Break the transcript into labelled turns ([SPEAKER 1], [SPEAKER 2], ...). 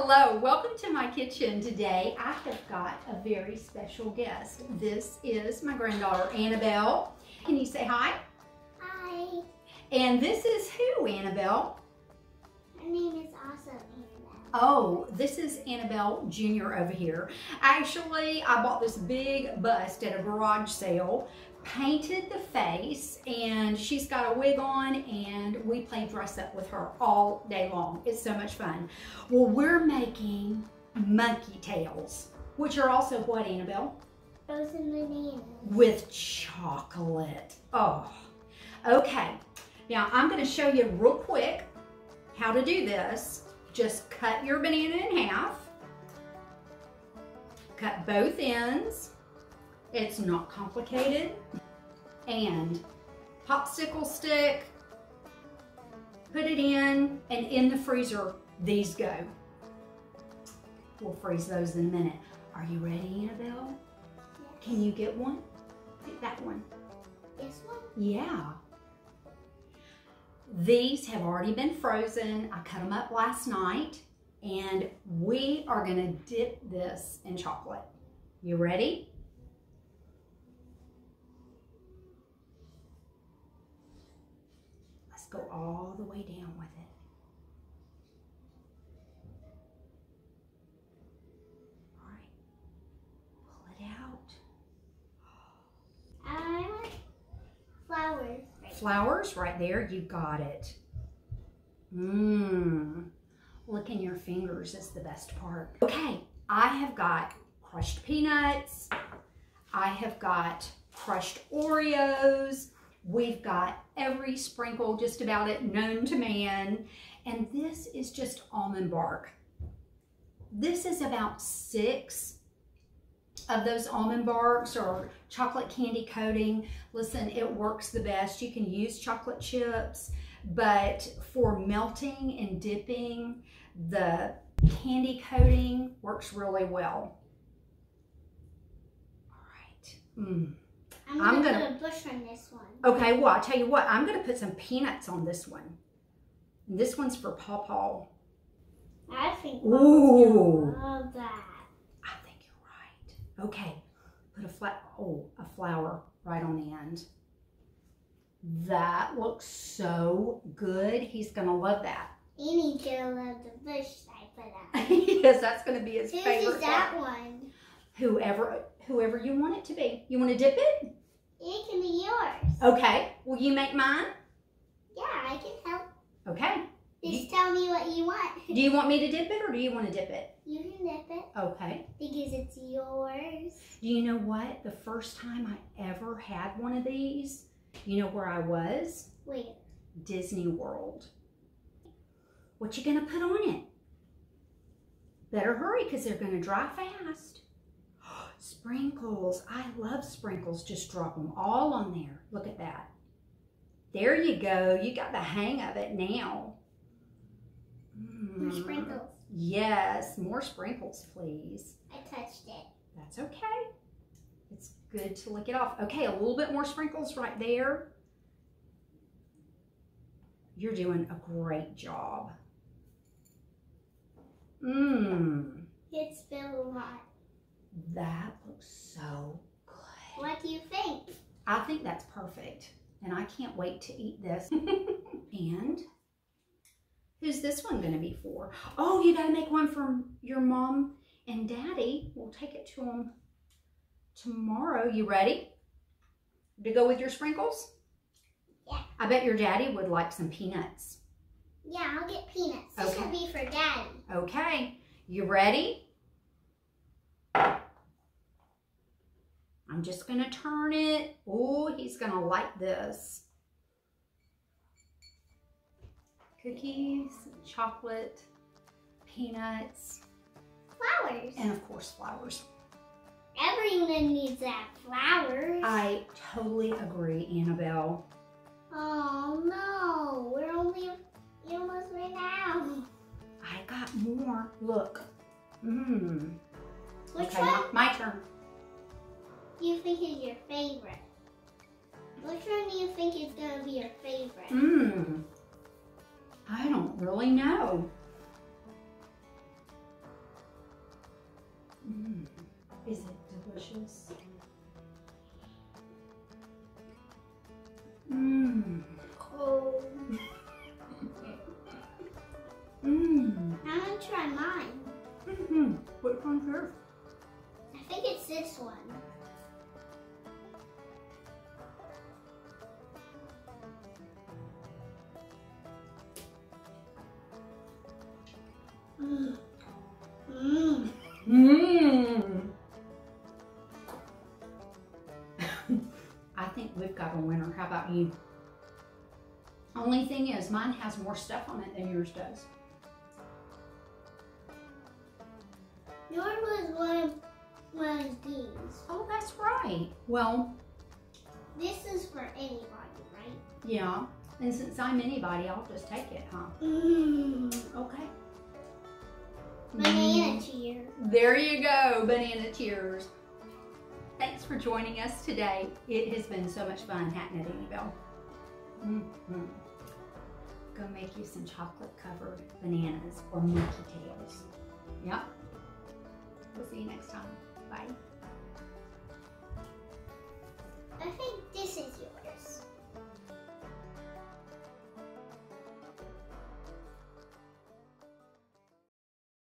[SPEAKER 1] Hello, welcome to my kitchen. Today I have got a very special guest. This is my granddaughter Annabelle. Can you say hi?
[SPEAKER 2] Hi,
[SPEAKER 1] And this is who, Annabelle?
[SPEAKER 2] my name is also Annabelle.
[SPEAKER 1] Oh, this is Annabelle Jr. over here. Actually, I bought this big bust at a garage sale, painted the face, and she's got a wig on, and we play dress up with her all day long. It's so much fun. Well, we're making monkey tails, which are also what, Annabelle?
[SPEAKER 2] Frozen bananas.
[SPEAKER 1] with chocolate. Oh, okay. Now I'm going to show you real quick how to do this. Just cut your banana in half. Cut both ends. It's not complicated. And popsicle stick, put it in, and in the freezer, these go. We'll freeze those in a minute. Are you ready, Annabelle? Can you get one? Get that one.
[SPEAKER 2] This one?
[SPEAKER 1] Yeah. These have already been frozen. I cut them up last night and we are gonna dip this in chocolate. You ready? Go all the way down with it. All right, pull it out.
[SPEAKER 2] I want flowers. Right.
[SPEAKER 1] Flowers right there, you got it. Mmm. Licking your fingers is the best part. Okay, I have got crushed peanuts. I have got crushed Oreos. We've got every sprinkle just about it known to man. And this is just almond bark. This is about six of those almond barks or chocolate candy coating. Listen, it works the best. You can use chocolate chips, but for melting and dipping, the candy coating works really well. All right. Mm.
[SPEAKER 2] I'm
[SPEAKER 1] I'm
[SPEAKER 2] gonna,
[SPEAKER 1] gonna-
[SPEAKER 2] put a bush on this one.
[SPEAKER 1] Okay, well, I'll tell you what, I'm going to put some peanuts on this one. And this one's for Paw Paw.
[SPEAKER 2] I think
[SPEAKER 1] Ooh.
[SPEAKER 2] Love that.
[SPEAKER 1] I think you're right. Okay, put a flat, oh, a flower right on the end. That looks so good. He's gonna love that.
[SPEAKER 2] Annie's gonna love the bush I put on.
[SPEAKER 1] yes, that's gonna be his
[SPEAKER 2] Whose
[SPEAKER 1] favorite.
[SPEAKER 2] is that
[SPEAKER 1] part.
[SPEAKER 2] one?
[SPEAKER 1] Whoever, whoever you want it to be. You want to dip it?
[SPEAKER 2] It can be yours.
[SPEAKER 1] Okay. Will you make mine?
[SPEAKER 2] Yeah, I can help.
[SPEAKER 1] Okay.
[SPEAKER 2] Just tell me what you want.
[SPEAKER 1] Do you want me to dip it or do you want to dip it?
[SPEAKER 2] You can dip it
[SPEAKER 1] Okay.
[SPEAKER 2] because it's yours.
[SPEAKER 1] Do you know what? The first time I ever had one of these, you know where I was?
[SPEAKER 2] Wait,
[SPEAKER 1] Disney World. What you gonna put on it? Better hurry because they're gonna dry fast. Sprinkles. I love sprinkles. Just drop them all on there. Look at that. There you go. You got the hang of it now.
[SPEAKER 2] more
[SPEAKER 1] Mm.
[SPEAKER 2] sprinkles.
[SPEAKER 1] Yes, more sprinkles, please.
[SPEAKER 2] I touched it.
[SPEAKER 1] That's okay. It's good to lick it off. Okay, a little bit more sprinkles right there. You're doing a great job. Mmm,
[SPEAKER 2] It spilled a lot.
[SPEAKER 1] That looks so good.
[SPEAKER 2] What do you think?
[SPEAKER 1] I think that's perfect. And I can't wait to eat this. and who's this one going to be for? Oh, you got to make one for your mom and daddy. We'll take it to them tomorrow. You ready to go with your sprinkles?
[SPEAKER 2] Yeah.
[SPEAKER 1] I bet your daddy would like some peanuts.
[SPEAKER 2] Yeah, I'll get peanuts. This
[SPEAKER 1] Okay.
[SPEAKER 2] will be for Daddy.
[SPEAKER 1] Okay, you ready? I'm just gonna turn it. Oh, he's gonna like this. Cookies, chocolate, peanuts,
[SPEAKER 2] Flowers.
[SPEAKER 1] and of course flowers.
[SPEAKER 2] Everyone needs that flowers.
[SPEAKER 1] I totally agree, Annabelle.
[SPEAKER 2] oh no, we're only we almost ran out.
[SPEAKER 1] I got more. Look. Mmm. Okay,
[SPEAKER 2] one
[SPEAKER 1] my turn
[SPEAKER 2] do you think is your favorite? Which one do you think is going to be your favorite?
[SPEAKER 1] Mmm. I don't really know.
[SPEAKER 2] Mmm. Is it delicious?
[SPEAKER 1] Mmm.
[SPEAKER 2] Cold.
[SPEAKER 1] Mmm.
[SPEAKER 2] I'm going to try mine.
[SPEAKER 1] Mm hmm Which one's yours?
[SPEAKER 2] I think it's this one.
[SPEAKER 1] About you? Only thing is, mine has more stuff on it than yours does.
[SPEAKER 2] Yours was one, one of these.
[SPEAKER 1] Oh, that's right. Well,
[SPEAKER 2] This is for anybody, right?
[SPEAKER 1] yeah. And since I'm anybody, I'll just take it, huh?
[SPEAKER 2] Mmm.
[SPEAKER 1] Okay.
[SPEAKER 2] Banana cheer.
[SPEAKER 1] There you go, banana cheers. Thanks for joining us today. It has been so much fun, hadn't it, Annabelle? Mm-hmm. Go make you some chocolate covered bananas or monkey tails. Yep. We'll see you next time. Bye.